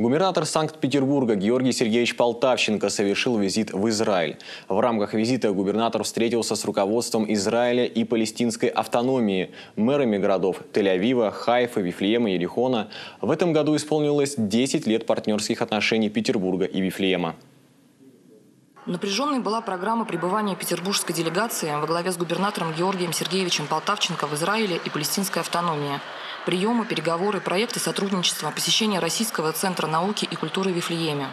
Губернатор Санкт-Петербурга Георгий Сергеевич Полтавченко совершил визит в Израиль. В рамках визита губернатор встретился с руководством Израиля и палестинской автономии, мэрами городов Тель-Авива, Хайфа, Вифлеема, Ерихона. В этом году исполнилось 10 лет партнерских отношений Петербурга и Вифлеема. Напряженной была программа пребывания петербургской делегации во главе с губернатором Георгием Сергеевичем Полтавченко в Израиле и палестинской автономии – приемы, переговоры, проекты сотрудничества, посещение Российского центра науки и культуры в Вифлееме.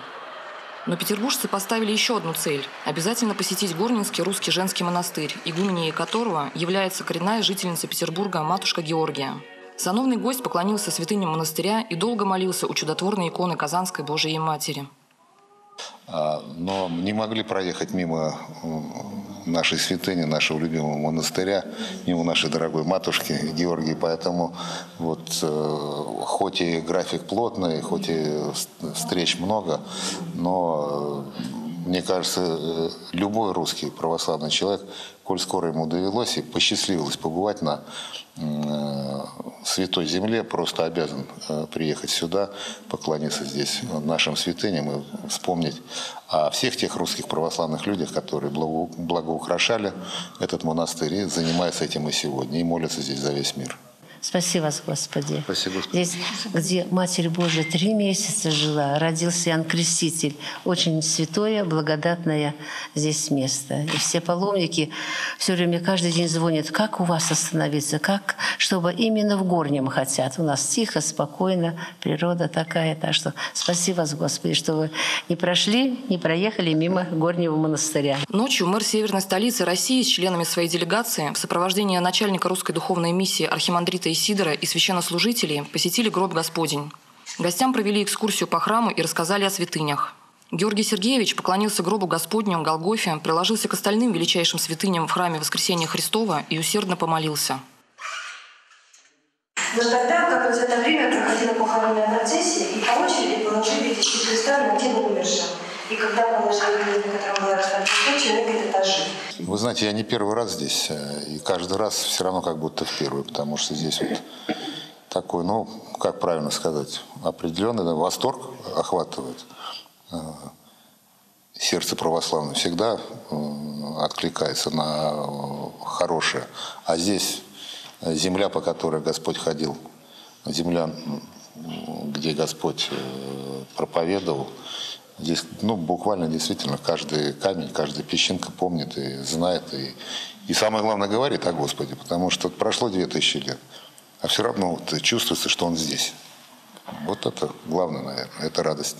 Но петербуржцы поставили еще одну цель – обязательно посетить Горнинский русский женский монастырь, игуменей которого является коренная жительница Петербурга матушка Георгия. Сановный гость поклонился святыням монастыря и долго молился у чудотворной иконы Казанской Божией Матери. А, но не могли проехать мимо нашей святыни, нашего любимого монастыря, мимо нашей дорогой матушки Георгии. Поэтому вот э, хоть и график плотный, хоть и встреч много, но мне кажется, э, любой русский православный человек, коль скоро ему довелось и посчастливилось побывать на э, святой земле, просто обязан э, приехать сюда, поклониться здесь нашим святыням и вспомнить о всех тех русских православных людях, которые благоукрашали этот монастырь и занимаются этим и сегодня, и молятся здесь за весь мир. Спаси вас, Господи. Спасибо, Господи. Здесь, где Матерь Божия три месяца жила, родился Иоанн Креститель. Очень святое, благодатное здесь место. И все паломники все время, каждый день звонят, как у вас остановиться, как, чтобы именно в Горнем хотят. У нас тихо, спокойно, природа такая. Так что спаси вас, Господи, что вы не прошли, не проехали мимо Горнего монастыря. Ночью мэр северной столицы России с членами своей делегации в сопровождении начальника русской духовной миссии архимандрита Иисуса Сидора и священнослужители посетили гроб Господень. Гостям провели экскурсию по храму и рассказали о святынях. Георгий Сергеевич поклонился гробу Господню Голгофе, приложился к остальным величайшим святыням в храме Воскресения Христова и усердно помолился. Но тогда, как в это время проходила похоронная процессия, и по очереди положили Христа на тело умершего. И когда положили на котором распределено, человек этот ожил. Вы знаете, я не первый раз здесь, э, и каждый раз все равно как будто в первый, потому что здесь вот такой, ну, как правильно сказать, определенный восторг охватывает. Э, сердце православное всегда э, откликается на хорошее. А здесь земля, по которой Господь ходил, земля, где Господь проповедовал, Здесь, ну, буквально действительно каждый камень, каждая песчинка помнит и знает, и, и самое главное говорит о Господе, потому что прошло две тысячи лет, а все равно вот чувствуется, что Он здесь. Вот это главное, наверное, это радость.